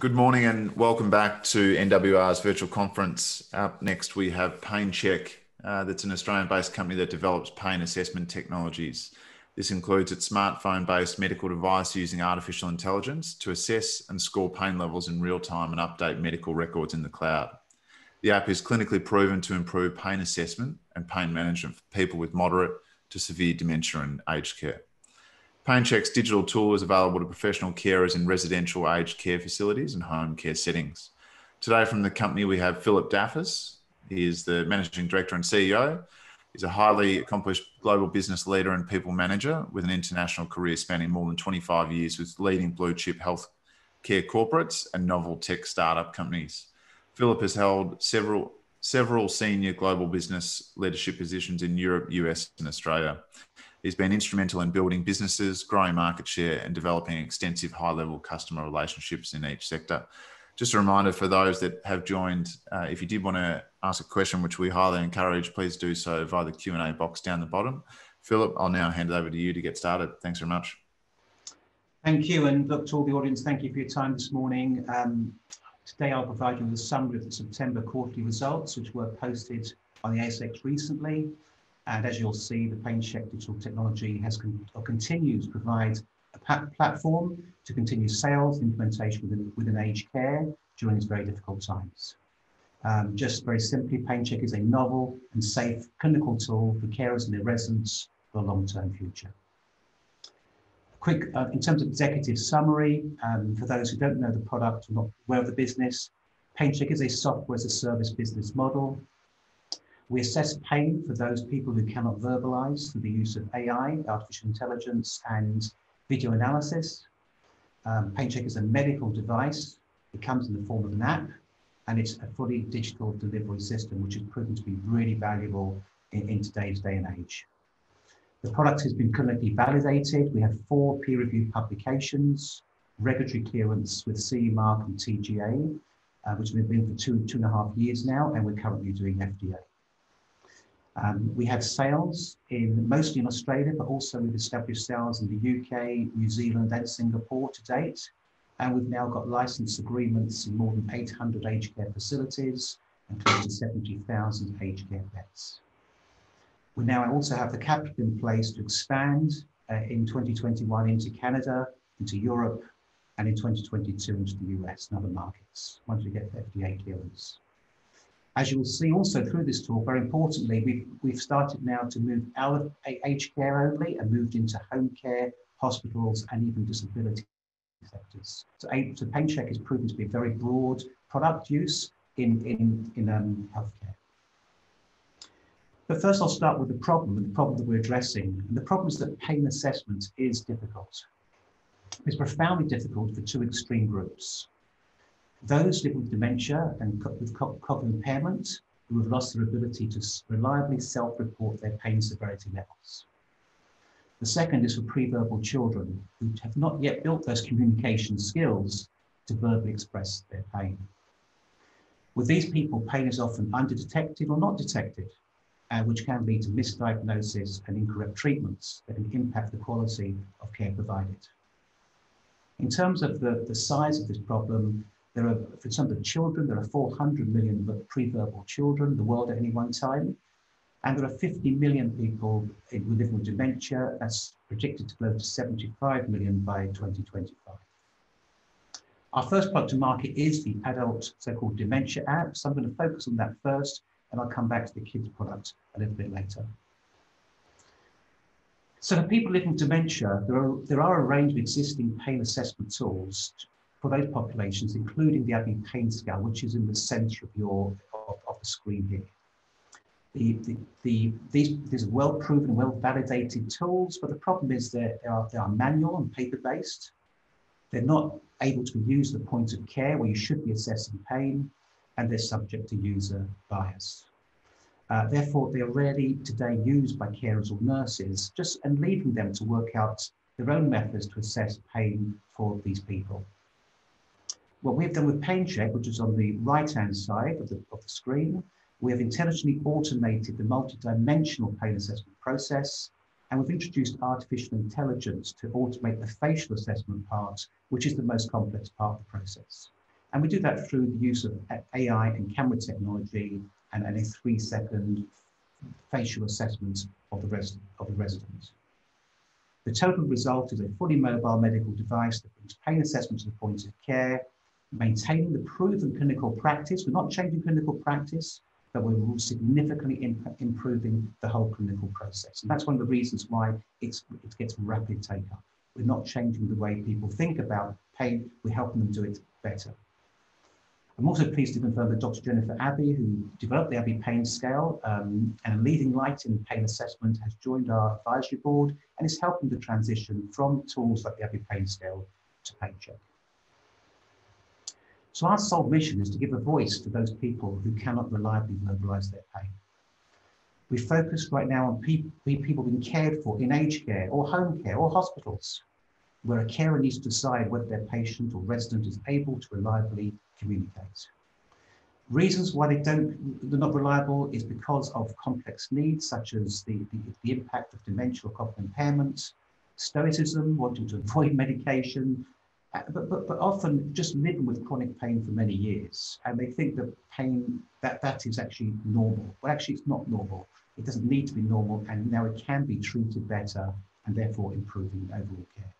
Good morning and welcome back to NWR's virtual conference. Up next, we have PainChek, uh, that's an Australian based company that develops pain assessment technologies. This includes its smartphone based medical device using artificial intelligence to assess and score pain levels in real time and update medical records in the cloud. The app is clinically proven to improve pain assessment and pain management for people with moderate to severe dementia and aged care. PainChek's digital tool is available to professional carers in residential aged care facilities and home care settings. Today, from the company, we have Philip Daffas. He is the managing director and CEO. He's a highly accomplished global business leader and people manager with an international career spanning more than 25 years with leading blue chip health care corporates and novel tech startup companies. Philip has held several several senior global business leadership positions in Europe, US, and Australia. He's been instrumental in building businesses, growing market share, and developing extensive high level customer relationships in each sector. Just a reminder for those that have joined, uh, if you did want to ask a question, which we highly encourage, please do so via the Q&A box down the bottom. Philip, I'll now hand it over to you to get started. Thanks very much. Thank you. And look to all the audience, thank you for your time this morning. Um, today I'll provide you with a summary of the September quarterly results, which were posted on the ASX recently. And as you'll see, the PainChek digital technology has con continues to provide a platform to continue sales implementation within, within aged care during these very difficult times. Um, just very simply, PainChek is a novel and safe clinical tool for carers and their residents for the long-term future. Quick, uh, in terms of executive summary, um, for those who don't know the product or not aware of the business, PainChek is a software as a service business model we assess pain for those people who cannot verbalize through the use of AI, artificial intelligence, and video analysis. Um, PainChek is a medical device. It comes in the form of an app, and it's a fully digital delivery system, which has proven to be really valuable in, in today's day and age. The product has been clinically validated. We have four peer-reviewed publications, regulatory clearance with CE mark and TGA, uh, which have been for two, two and a half years now, and we're currently doing FDA. Um, we have sales in mostly in Australia, but also we've established sales in the UK, New Zealand, and Singapore to date. And we've now got license agreements in more than 800 aged care facilities and close to 70,000 aged care beds. We now also have the capital in place to expand uh, in 2021 into Canada, into Europe, and in 2022 into the US and other markets once we get FDA clearance. As you will see also through this talk, very importantly, we've, we've started now to move out of aged care only and moved into home care, hospitals, and even disability sectors. So, so PainChek is proven to be a very broad product use in, in, in um, healthcare. But first I'll start with the problem, the problem that we're addressing. And the problem is that pain assessment is difficult. It's profoundly difficult for two extreme groups. Those living with dementia and with cognitive impairment who have lost their ability to reliably self-report their pain severity levels. The second is for pre-verbal children who have not yet built those communication skills to verbally express their pain. With these people, pain is often underdetected or not detected, uh, which can lead to misdiagnosis and incorrect treatments that can impact the quality of care provided. In terms of the, the size of this problem, there are, for the children, there are 400 million pre-verbal children in the world at any one time. And there are 50 million people live with dementia. That's predicted to grow to 75 million by 2025. Our first product to market is the adult so-called dementia app. So I'm going to focus on that first, and I'll come back to the kids product a little bit later. So for people living with dementia, there are, there are a range of existing pain assessment tools for those populations, including the Abbey Pain Scale, which is in the center of your of, of the screen here. The, the, the, these, these are well proven, well validated tools, but the problem is that they are, they are manual and paper based. They're not able to be used at the point of care where you should be assessing pain, and they're subject to user bias. Uh, therefore, they are rarely today used by carers or nurses, just and leaving them to work out their own methods to assess pain for these people what we've done with PainChek, which is on the right-hand side of the, of the screen, we have intelligently automated the multi-dimensional pain assessment process, and we've introduced artificial intelligence to automate the facial assessment part, which is the most complex part of the process. And we do that through the use of AI and camera technology and, and a three second facial assessment of the, resident, of the resident. The total result is a fully mobile medical device that brings pain assessment to the point of care, maintaining the proven clinical practice. We're not changing clinical practice, but we're significantly imp improving the whole clinical process. And that's one of the reasons why it gets rapid take-up. We're not changing the way people think about pain, we're helping them do it better. I'm also pleased to confirm that Dr. Jennifer Abbey, who developed the Abbey Pain Scale um, and a leading light in pain assessment, has joined our advisory board and is helping the transition from tools like the Abbey Pain Scale to PainChek. So our sole mission is to give a voice to those people who cannot reliably mobilize their pain. We focus right now on people, people being cared for in aged care or home care or hospitals, where a carer needs to decide whether their patient or resident is able to reliably communicate. Reasons why they don't, they're not reliable is because of complex needs, such as the, the, the impact of dementia or cognitive impairment, stoicism, wanting to avoid medication, Uh, but, but, but often just living with chronic pain for many years. And they think that pain, that, that is actually normal. Well, actually, it's not normal. It doesn't need to be normal, and now it can be treated better and therefore improving overall care.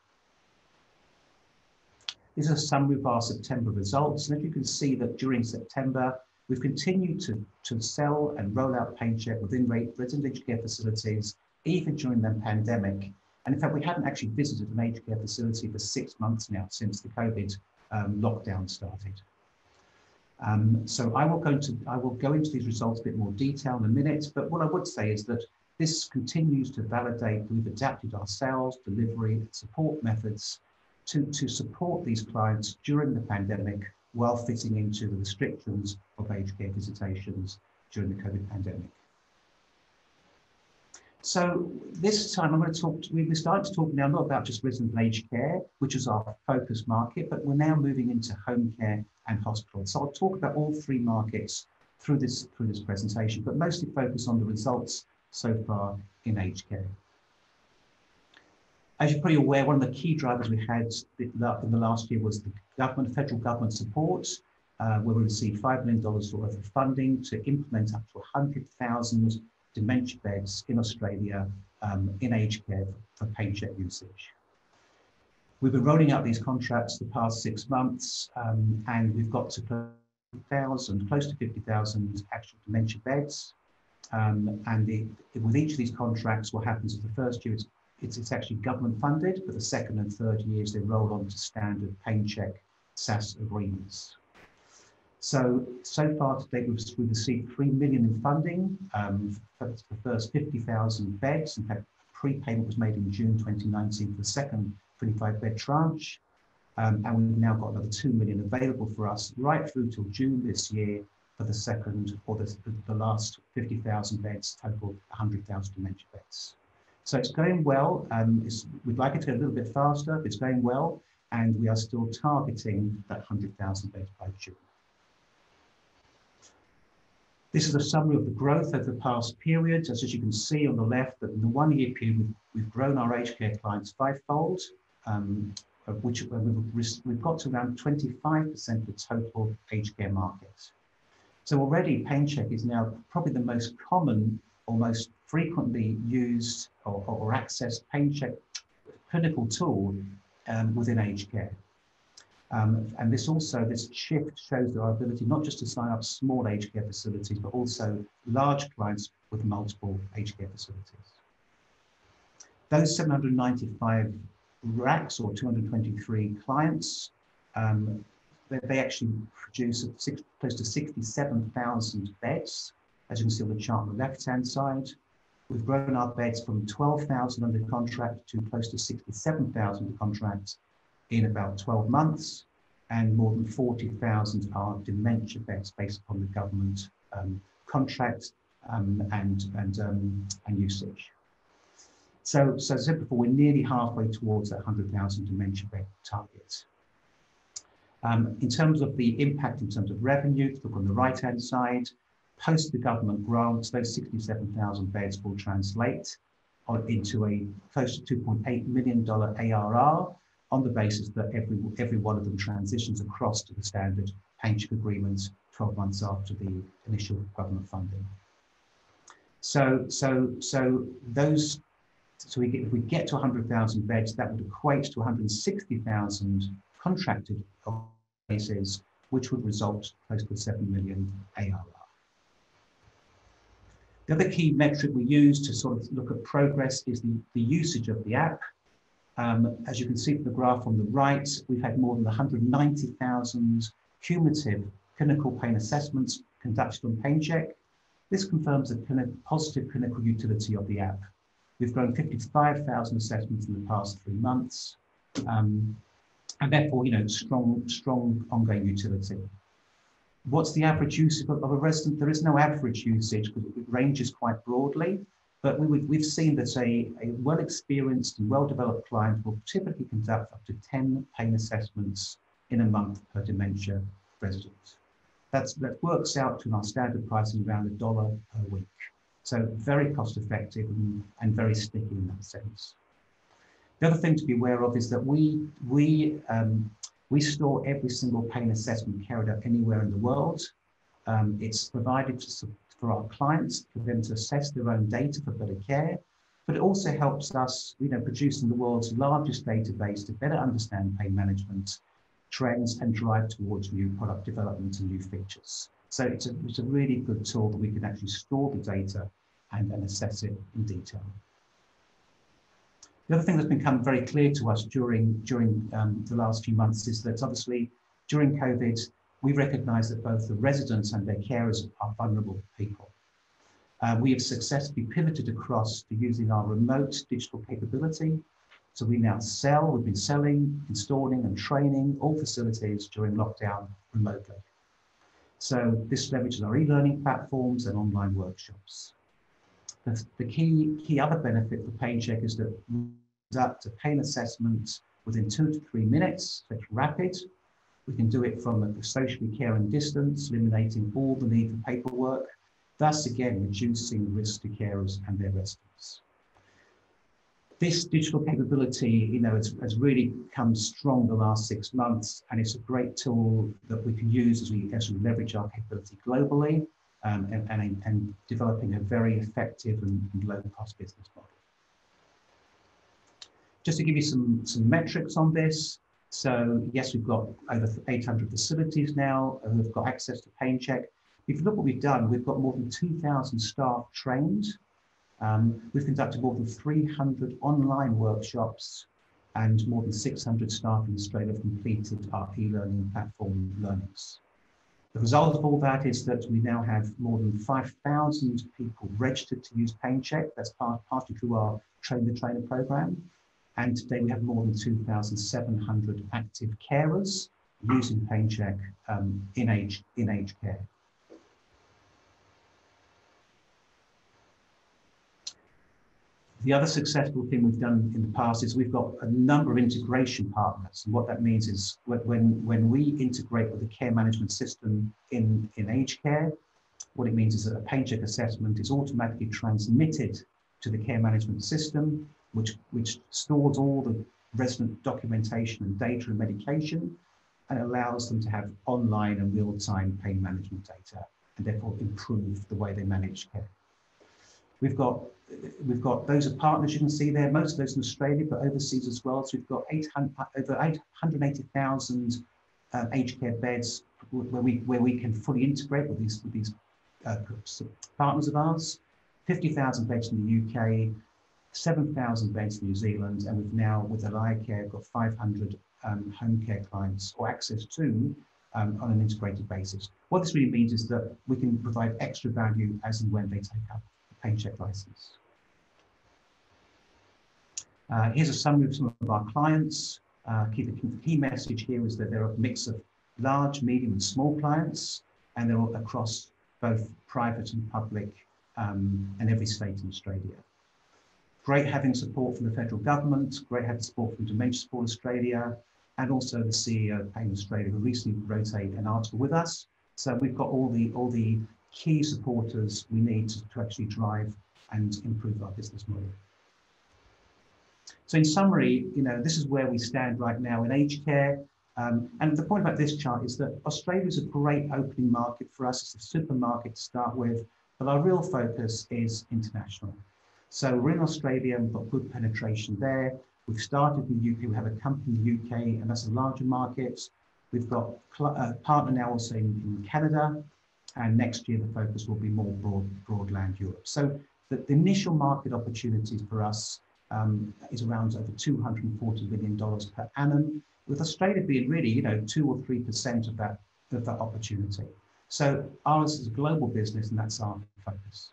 This is a summary of our September results. And as you can see that during September, we've continued to, to sell and roll out PainChek within resident aged care facilities, even during the pandemic, and in fact, we hadn't actually visited an aged care facility for six months now since the COVID um, lockdown started. Um, so I will go into I will go into these results a bit more detail in a minute, but what I would say is that this continues to validate we've adapted our sales, delivery, and support methods to, to support these clients during the pandemic while fitting into the restrictions of aged care visitations during the COVID pandemic. So this time I'm going to talk, to, we're starting to talk now not about just resident aged care, which is our focus market, but we're now moving into home care and hospitals. So I'll talk about all three markets through this, through this presentation, but mostly focus on the results so far in aged care. As you're probably aware, one of the key drivers we had in the last year was the government, federal government support, uh, where we received $5 million worth of funding to implement up to 100,000 dementia beds in Australia um, in aged care for PainChek usage. We've been rolling out these contracts the past six months, um, and we've got to 50,000, close to 50,000 actual dementia beds. Um, and the, with each of these contracts, what happens is the first year it's, it's, it's, actually government funded, but the second and third years they roll on to standard PainChek SaaS agreements. So, so far today, we've, we've received 3 million in funding um, for the first 50,000 beds. In fact, prepayment was made in June 2019 for the second 25 bed tranche. Um, and we've now got another 2 million available for us right through till June this year for the second or the, the last 50,000 beds, total 100,000 dementia beds. So it's going well. Um, we'd like it to go a little bit faster, but it's going well. And we are still targeting that 100,000 beds by June. This is a summary of the growth over the past periods. As, you can see on the left, that in the one year period, we've, we've grown our aged care clients fivefold, um, which we've, we've got to around 25% of the total aged care market. So already PainChek is now probably the most common or most frequently used or, or accessed PainChek clinical tool um, within aged care. Um, and this also, this shift shows our ability not just to sign up small aged care facilities, but also large clients with multiple aged care facilities. Those 795 racks or 223 clients, um, they, they, actually produce six, close to 67,000 beds, as you can see on the chart on the left-hand side. We've grown our beds from 12,000 under contract to close to 67,000 contracts contract in about 12 months, and more than 40,000 are dementia beds based upon the government um, contract um, and, and, um, and usage. So, so as I said before, we're nearly halfway towards that 100,000 dementia bed target. Um, in terms of the impact in terms of revenue, look on the right-hand side, post the government grants, those 67,000 beds will translate into a close to $2.8 million ARR on the basis that every, every one of them transitions across to the standard PainChek agreements 12 months after the initial government funding. So, so, so those, so we get, if we get to 100,000 beds, that would equate to 160,000 contracted places, which would result close to 7 million ARR. The other key metric we use to sort of look at progress is the, the usage of the app. Um, as you can see from the graph on the right, we've had more than 190,000 cumulative clinical pain assessments conducted on PainChek. This confirms the positive clinical utility of the app. We've grown 55,000 assessments in the past three months, um, and therefore, you know, strong, strong ongoing utility. What's the average usage of, of a resident? There is no average usage because it ranges quite broadly, but we, have seen that a, a well-experienced and well-developed client will typically conduct up to 10 pain assessments in a month per dementia resident. That's, that works out to our standard pricing around a dollar per week. So very cost effective and, and very sticky in that sense. The other thing to be aware of is that we, we um, we store every single pain assessment carried out anywhere in the world. Um, it's provided to, for our clients for them to assess their own data for better care, but it also helps us, you know, producing the world's largest database to better understand pain management trends and drive towards new product development and new features. So it's a, it's a really good tool that we can actually store the data and then assess it in detail. The other thing that's become very clear to us during, during um, the last few months is that obviously during COVID, we recognize that both the residents and their carers are vulnerable people. Uh, we have successfully pivoted across to using our remote digital capability. So we now sell, we've been selling, installing and training all facilities during lockdown remotely. So this leverages our e-learning platforms and online workshops. The, the key, key other benefit for PainChek is that up to pain assessment within two to three minutes. So it's rapid. We can do it from a socially caring distance, eliminating all the need for paperwork, thus again reducing risk to carers and their residents. This digital capability, you know, has, has really come strong the last six months, and it's a great tool that we can use as we as we leverage our capability globally um, and, and, and developing a very effective and, and low-cost business model. Just to give you some, some metrics on this. So yes, we've got over 800 facilities now, we've got access to PainChek. If you look what we've done, we've got more than 2,000 staff trained. Um, we've conducted more than 300 online workshops and more than 600 staff in Australia have completed our e-learning platform learnings. The result of all that is that we now have more than 5,000 people registered to use PainChek. That's part, partly through our Train the Trainer program. And today we have more than 2,700 active carers using PainChek um, in, age, in aged care. The other successful thing we've done in the past is we've got a number of integration partners. And what that means is when, when we integrate with the care management system in, in aged care, what it means is that a PainChek assessment is automatically transmitted to the care management system which, which stores all the resident documentation and data and medication and allows them to have online and real-time pain management data and therefore improve the way they manage care. We've got we've got those are partners you can see there, most of those in Australia, but overseas as well. So we've got 800, over 880,000 um, aged care beds where we where we can fully integrate with these with these uh, partners of ours. 50,000 beds in the UK, 7,000 beds in New Zealand, and we've now, with AlayaCare, got 500 um, home care clients or access to um, on an integrated basis. What this really means is that we can provide extra value as and when they take up a PainChek license. Uh, here's a summary of some of our clients. Uh, key, the key message here is that they're a mix of large, medium, and small clients, and they're all across both private and public um, and every state in Australia. Great having support from the federal government, great having support from Dementia Support Australia, and also the CEO of Pain Australia, who recently wrote a, an article with us. So we've got all the all the key supporters we need to, to actually drive and improve our business model. So in summary, you know, this is where we stand right now in aged care. Um, and the point about this chart is that Australia is a great opening market for us. It's a supermarket to start with, but our real focus is international. So we're in Australia, we've got good penetration there. We've started in the UK, we have a company in the UK, and that's a larger market. We've got a uh, partner now also in, in Canada, and next year the focus will be more broad, broadland Europe. So the, the initial market opportunities for us um, is around over $240 million per annum, with Australia being really, you know, two or 3% of that, of that opportunity. So ours is a global business and that's our focus.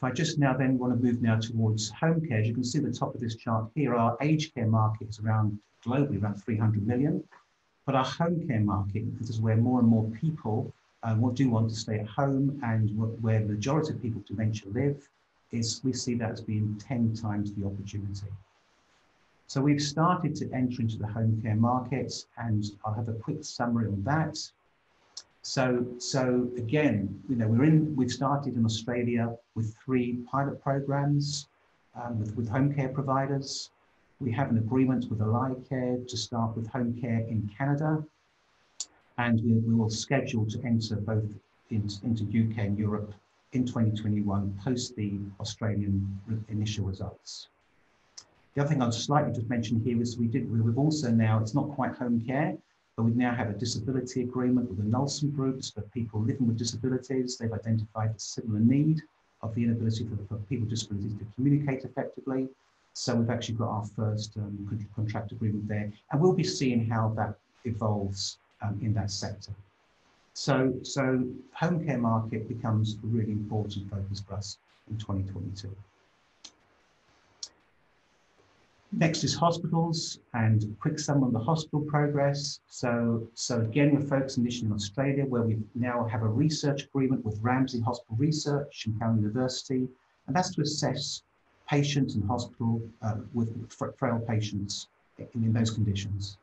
If I just now then want to move now towards home care, as you can see the top of this chart here, our aged care market is around globally around 300 million. But our home care market, this is where more and more people uh, do want to stay at home and where the majority of people with dementia live, is we see that as being 10 times the opportunity. So we've started to enter into the home care market and I'll have a quick summary on that. So, so again, you know, we're in, we've started in Australia with three pilot programs um, with, with home care providers. We have an agreement with AlayaCare to start with home care in Canada and we, we will schedule to enter both in, into UK and Europe in 2021 post the Australian initial results. The other thing I'll slightly just mention here is we did, we've also now, it's not quite home care, we now have a disability agreement with the Nelson groups for people living with disabilities. They've identified a similar need of the inability for, for people with disabilities to communicate effectively. So we've actually got our first um, contract agreement there, and we'll be seeing how that evolves um, in that sector. So, so home care market becomes a really important focus for us in 2022. Next is hospitals and a quick sum on the hospital progress. So, so again, we're focusing initially in Australia, where we now have a research agreement with Ramsay Hospital Research and Curtin University, and that's to assess patients in hospital uh, with frail patients in, in those conditions.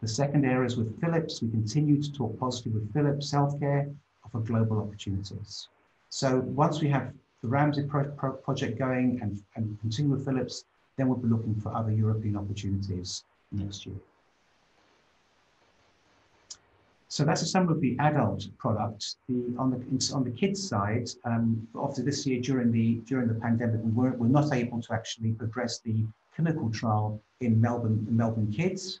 The second area is with Philips. We continue to talk positively with Philips Healthcare offer global opportunities. So once we have the Ramsay pro pro project going and, and continue with Philips, then we'll be looking for other European opportunities next year. So that's a summary of the adult product. The, on the on the kids side, um, obviously this year during the during the pandemic, we were, were not able to actually progress the clinical trial in Melbourne in Melbourne kids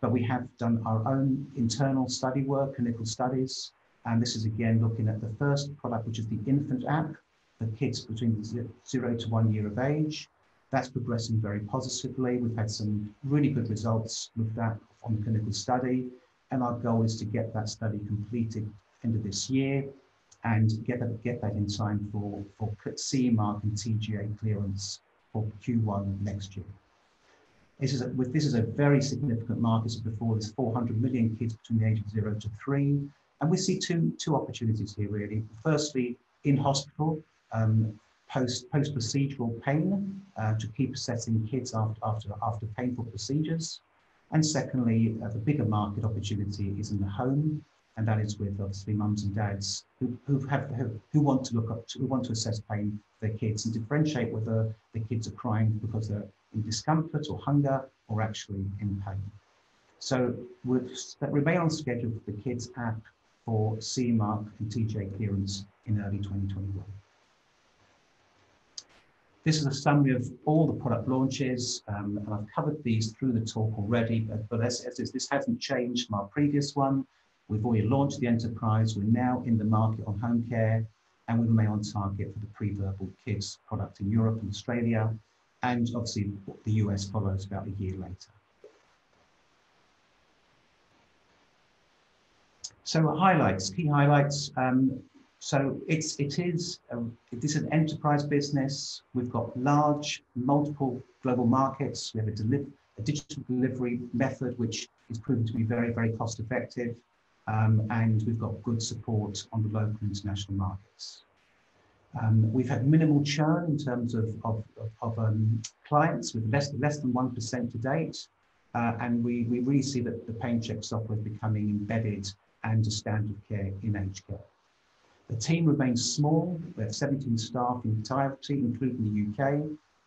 but we have done our own internal study work, clinical studies. And this is again looking at the first product, which is the infant app for kids between zero to one year of age. That's progressing very positively. We've had some really good results with that on the clinical study. And our goal is to get that study completed end of this year and get that, get that in time for, for CE mark and TGA clearance for Q1 next year. This is a, this is a very significant market. As before, there's 400 million kids between the age of zero to three. And we see two, two opportunities here, really. Firstly, in hospital, um, post, post-procedural pain uh, to keep assessing kids after, after, after painful procedures. And secondly, uh, the bigger market opportunity is in the home, and that is with obviously mums and dads who, who, have, who, who want to look up, to, who want to assess pain for their kids and differentiate whether the kids are crying because they're in discomfort or hunger or actually in pain. So we remain on schedule for the kids app for CE mark and TJ clearance in early 2021. This is a summary of all the product launches, um, and I've covered these through the talk already, but, but as, as this hasn't changed from our previous one. We've already launched the enterprise. We're now in the market on home care, and we remain on target for the pre-verbal kids product in Europe and Australia, and obviously the US follows about a year later. So highlights, key highlights. Um, so it's it is um, it is an enterprise business. We've got large, multiple global markets. We have a, deli- a digital delivery method which is proven to be very very cost effective, um, and we've got good support on the local and international markets. Um, we've had minimal churn in terms of, of, of um, clients with less, less than 1% to date. Uh, and we, we really see that the PainChek software is becoming embedded and a standard of care in aged care. The team remains small. We have 17 staff in entirety, including the UK,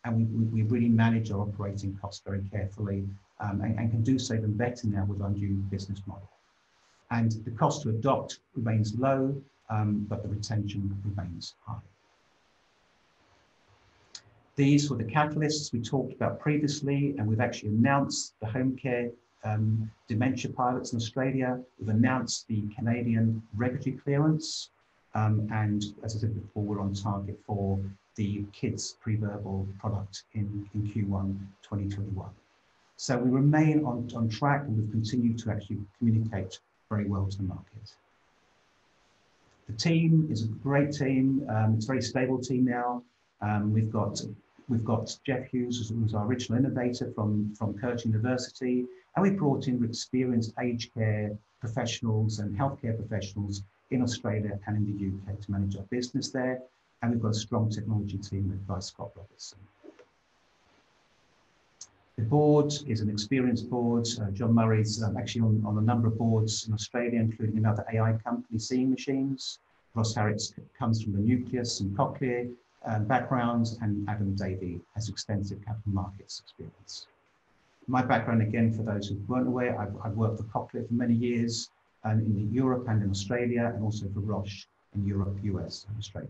and we, we, we really manage our operating costs very carefully um, and, and, can do so even better now with our new business model. And the cost to adopt remains low, um, but the retention remains high. These were the catalysts we talked about previously, and we've actually announced the home care um, dementia pilots in Australia. We've announced the Canadian regulatory clearance. Um, and as I said before, we're on target for the kids pre-verbal product in, in Q1 2021. So we remain on, on track and we've continued to actually communicate very well to the market. The team is a great team. Um, it's a very stable team now. Um, we've got we've got Jeff Hughes, who's our original innovator from, from Curtin University, and we brought in experienced aged care professionals and healthcare professionals in Australia and in the UK to manage our business there. And we've got a strong technology team led by Scott Robertson. The board is an experienced board. Uh, John Murray's um, actually on, on a number of boards in Australia, including another AI company, Seeing Machines. Ross Harris comes from the Nucleus and Cochlear um, backgrounds, and Adam Davey has extensive capital markets experience. My background, again, for those who weren't aware, I've, I've worked for Cochlear for many years um, in Europe and in Australia, and also for Roche in Europe, US, and Australia.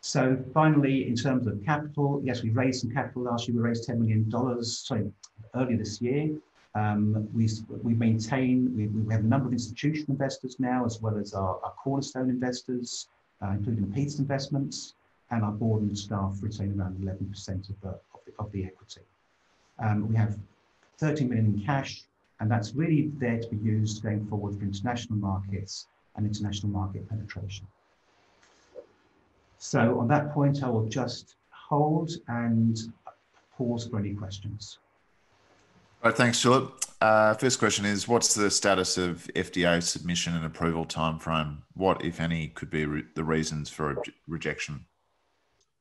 So finally, in terms of capital, yes, we raised some capital last year. We raised $10 million, sorry, earlier this year. Um, we, we maintain, we, we have a number of institutional investors now, as well as our, our cornerstone investors, uh, including Peters Investments, and our board and staff retain around 11% of the, of the, of the equity. Um, we have 30 million in cash, and that's really there to be used going forward for international markets and international market penetration. So on that point, I will just hold and pause for any questions. All right, thanks, Philip. Uh, first question is, what's the status of FDA submission and approval timeframe? What, if any, could be re- the reasons for re- rejection?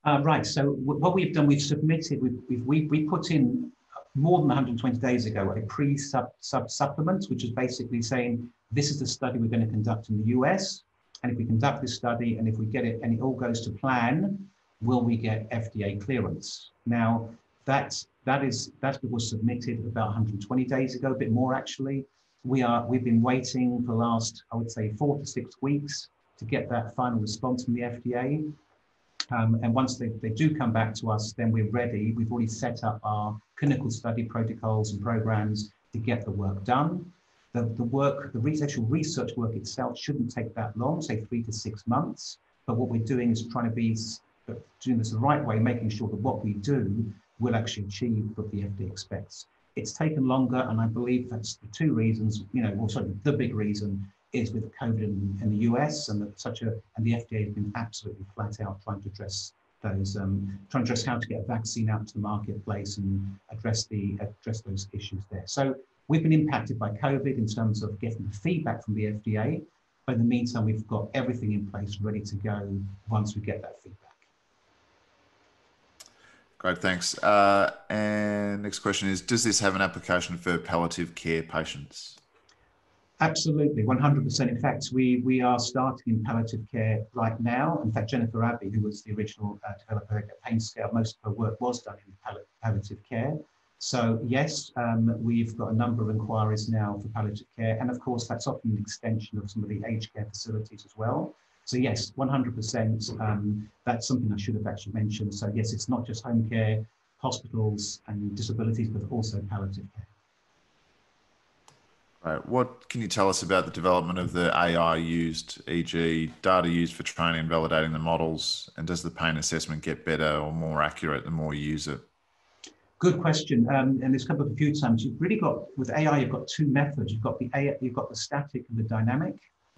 Uh, right. So what we've done, we've submitted, we've, we've, we, we put in more than 120 days ago a pre-sub sub supplement, which is basically saying this is the study we're going to conduct in the US, and if we conduct this study and if we get it and it all goes to plan, will we get FDA clearance? Now, that's that is that was submitted about 120 days ago, a bit more actually. We are we've been waiting for the last I would say four to six weeks to get that final response from the FDA. Um, and once they, they do come back to us, then we're ready. We've already set up our clinical study protocols and programs to get the work done. The, the work, the actual research work itself shouldn't take that long, say three to six months. But what we're doing is trying to be doing this the right way, making sure that what we do will actually achieve what the FDA expects. It's taken longer, and I believe that's the two reasons. You know, well, sorry, the big reason is with COVID in, in the US, and that such a and the FDA has been absolutely flat out trying to address those, um, trying to address how to get a vaccine out to the marketplace and address the address those issues there. So we've been impacted by COVID in terms of getting feedback from the FDA. But in the meantime, we've got everything in place ready to go once we get that feedback. Great, thanks. Uh, and next question is, does this have an application for palliative care patients? Absolutely, 100%. In fact, we, we are starting in palliative care right now. In fact, Jennifer Abbey, who was the original uh, developer at Pain Scale, most of her work was done in palliative care. So yes, um, we've got a number of inquiries now for palliative care. And of course, that's often an extension of some of the aged care facilities as well. So yes, 100%. Um, that's something I should have actually mentioned. So yes, it's not just home care, hospitals and disabilities, but also palliative care. Right. What can you tell us about the development of the AI used, e.g., data used for training and validating the models? And does the pain assessment get better or more accurate the more you use it? Good question. Um, and it's come up a few times. You've really got with AI, you've got two methods. You've got the AI, you've got the static and the dynamic.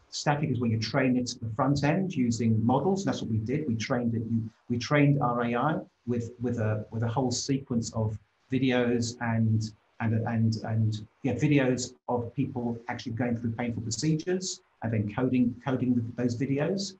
Static is when you train it to the front end using models. That's what we did. We trained it. We trained our AI with with a with a whole sequence of videos and and and and videos of people actually going through painful procedures and then coding coding those videos.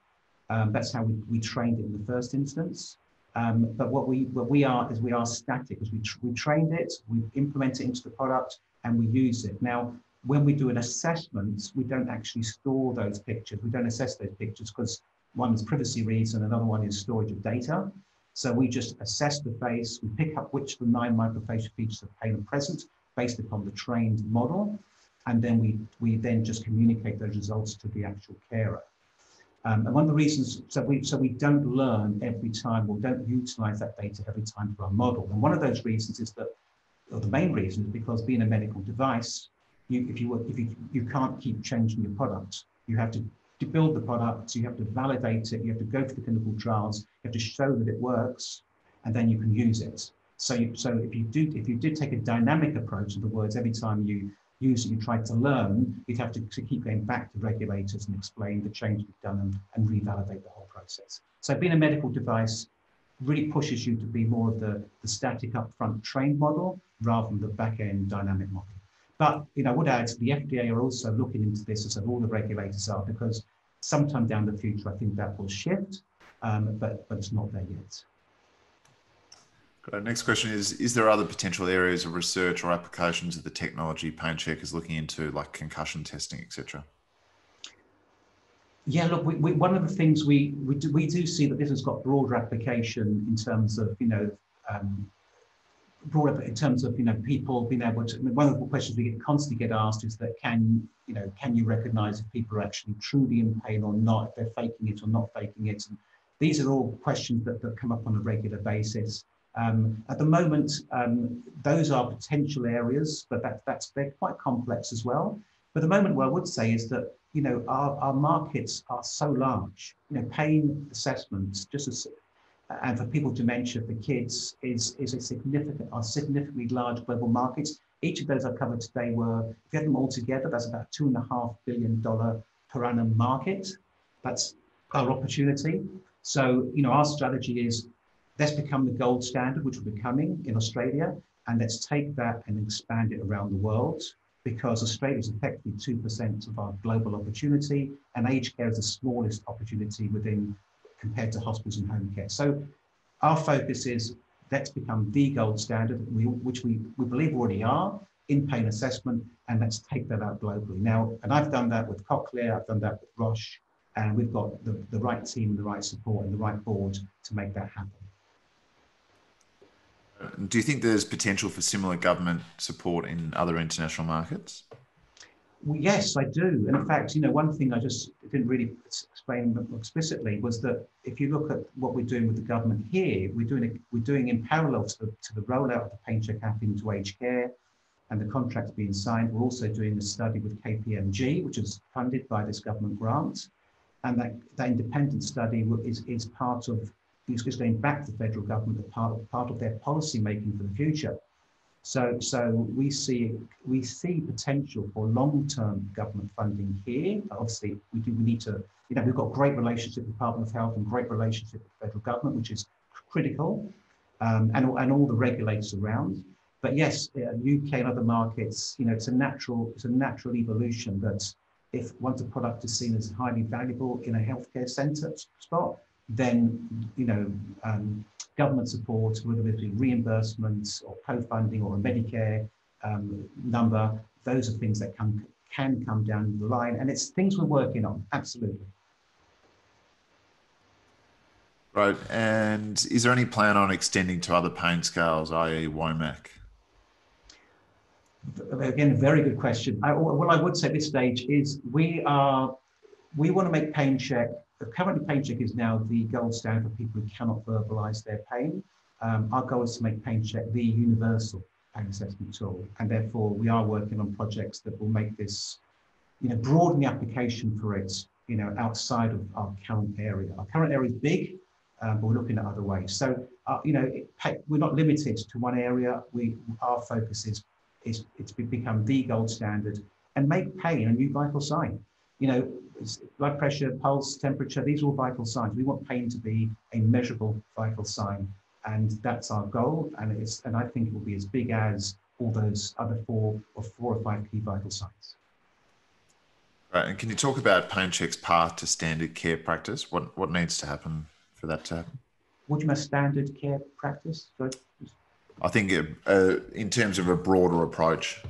Um, that's how we, we trained it in the first instance. Um, but what we what we are is we are static. because we tr we trained it, we implement it into the product, and we use it. Now when we do an assessment, we don't actually store those pictures. We don't assess those pictures because one is privacy reason, another one is storage of data. So we just assess the face, we pick up which of the nine microfacial features of pain are present based upon the trained model, and then we, we then just communicate those results to the actual carer. Um, and one of the reasons, so we, so we don't learn every time or don't utilize that data every time for our model. And one of those reasons is that, or the main reason is because being a medical device, you, if you if you, you can't keep changing your product, you have to, to build the product, you have to validate it, you have to go through the clinical trials, you have to show that it works, and then you can use it. So, you, so if you do, if you did take a dynamic approach, in other words, every time you use it, you try to learn, you'd have to, to, keep going back to regulators and explain the change you've done and, and revalidate the whole process. So being a medical device really pushes you to be more of the, the static upfront trained model rather than the back-end dynamic model. But you know, I would add the FDA are also looking into this as all the regulators are because sometime down the future, I think that will shift, um, but, but it's not there yet. Great. Next question is Is there other potential areas of research or applications of the technology PainChek is looking into, like concussion testing, etc.? Yeah, look, we, we, one of the things we, we, do, we do see that this has got broader application in terms of, you know, um, broader in terms of, you know, people being able to, one of the questions we get, constantly get asked is that can, you know, can you recognize if people are actually truly in pain or not, if they're faking it or not faking it? And these are all questions that, that come up on a regular basis. Um, at the moment, um, those are potential areas, but that, that's they're quite complex as well. But the moment what I would say is that you know our, our markets are so large. You know, pain assessments, just as and for people dementia for kids is is a significant are significantly large global markets. Each of those I've covered today were if you had them all together, that's about two and a half billion dollar per annum market. That's our opportunity. So you know our strategy is let's become the gold standard, which will be coming in Australia, and let's take that and expand it around the world because Australia is effectively 2% of our global opportunity, and aged care is the smallest opportunity within compared to hospitals and home care. So our focus is let's become the gold standard, which we, we believe already are in pain assessment, and let's take that out globally. Now, and I've done that with Cochlear, I've done that with Roche, and we've got the, the right team, the right support, and the right board to make that happen. Do you think there's potential for similar government support in other international markets? Well, yes, I do. And in fact, you know, one thing I just didn't really explain explicitly was that if you look at what we're doing with the government here, we're doing it, we're doing in parallel to the, to the rollout of the PainChek app into aged care and the contracts being signed. We're also doing a study with KPMG, which is funded by this government grant. And that, that independent study is, is part of is going back to the federal government part part of their policy making for the future. So, so we see we see potential for long-term government funding here. Obviously, we do we need to you know we've got great relationship with Department of Health and great relationship with the federal government, which is critical, um, and and all the regulators around. But yes, uh, UK and other markets, you know, it's a natural it's a natural evolution that if once a product is seen as highly valuable in a healthcare centre spot, then you know um, government support, whether it be reimbursements or co-funding or a Medicare um, number, those are things that can can come down the line, and it's things we're working on. Absolutely. Right, and is there any plan on extending to other pain scales, i.e., WOMAC? Again, a very good question. I, what I would say at this stage is we are we want to make PainChek currently PainChek is now the gold standard for people who cannot verbalize their pain. Um, our goal is to make PainChek the universal pain assessment tool, and therefore we are working on projects that will make this, you know, broaden the application for it, you know, outside of our current area. Our current area is big, um, but we're looking at other ways. So, uh, you know, it, we're not limited to one area. We our focus is is it's become the gold standard and make pain a new vital sign. You know, blood pressure, pulse, temperature, these are all vital signs. We want pain to be a measurable vital sign. And that's our goal. And it's and I think it will be as big as all those other four or four or five key vital signs. Right. And can you talk about PainChek's path to standard care practice? What what needs to happen for that to happen? What do you mean standard care practice? I think uh, in terms of a broader approach.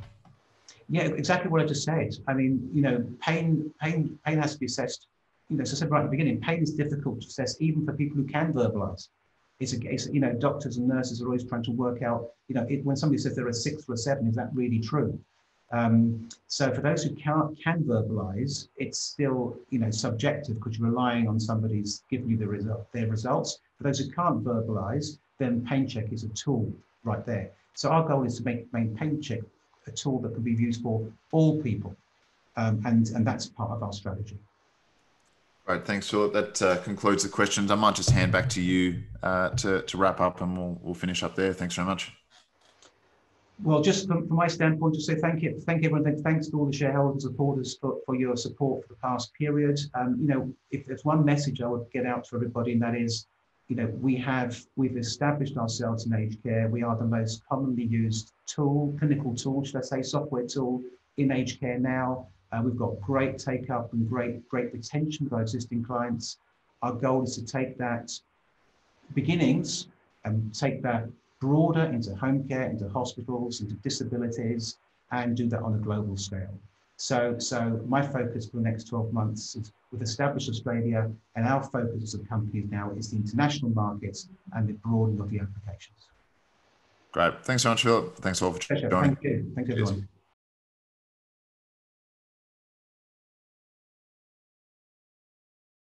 Yeah, exactly what I just said. I mean, you know, pain, pain, pain has to be assessed. You know, as I said right at the beginning, pain is difficult to assess even for people who can verbalize. It's a, it's, you know, doctors and nurses are always trying to work out, you know, it, when somebody says they're a six or a seven, is that really true? Um, so for those who can't can verbalize, it's still you know subjective because you're relying on somebody's giving you the result their results. For those who can't verbalize, then PainChek is a tool right there. So our goal is to make, make PainChek a tool that can be used for all people, um, and and that's part of our strategy. Right, thanks, Philip. That uh, concludes the questions. I might just hand back to you uh, to to wrap up, and we'll we'll finish up there. Thanks very much. Well, just from, from, my standpoint, to say thank you, thank you, everyone. Thanks to all the shareholders, and supporters for, for your support for the past period. Um, you know, if there's one message I would get out to everybody, and that is, you know, we have we've established ourselves in aged care. We are the most commonly used tool, clinical tool, should I say, software tool in aged care now. Uh, we've got great take up and great great retention of our existing clients. Our goal is to take that beginnings and take that broader into home care, into hospitals, into disabilities, and do that on a global scale. So, so my focus for the next 12 months is with Establish Australia, and our focus as a company now is the international markets and the broadening of the applications. Great. Thanks so much, Philip. Thanks all for Pleasure. joining. Thank you. Thank you, everyone.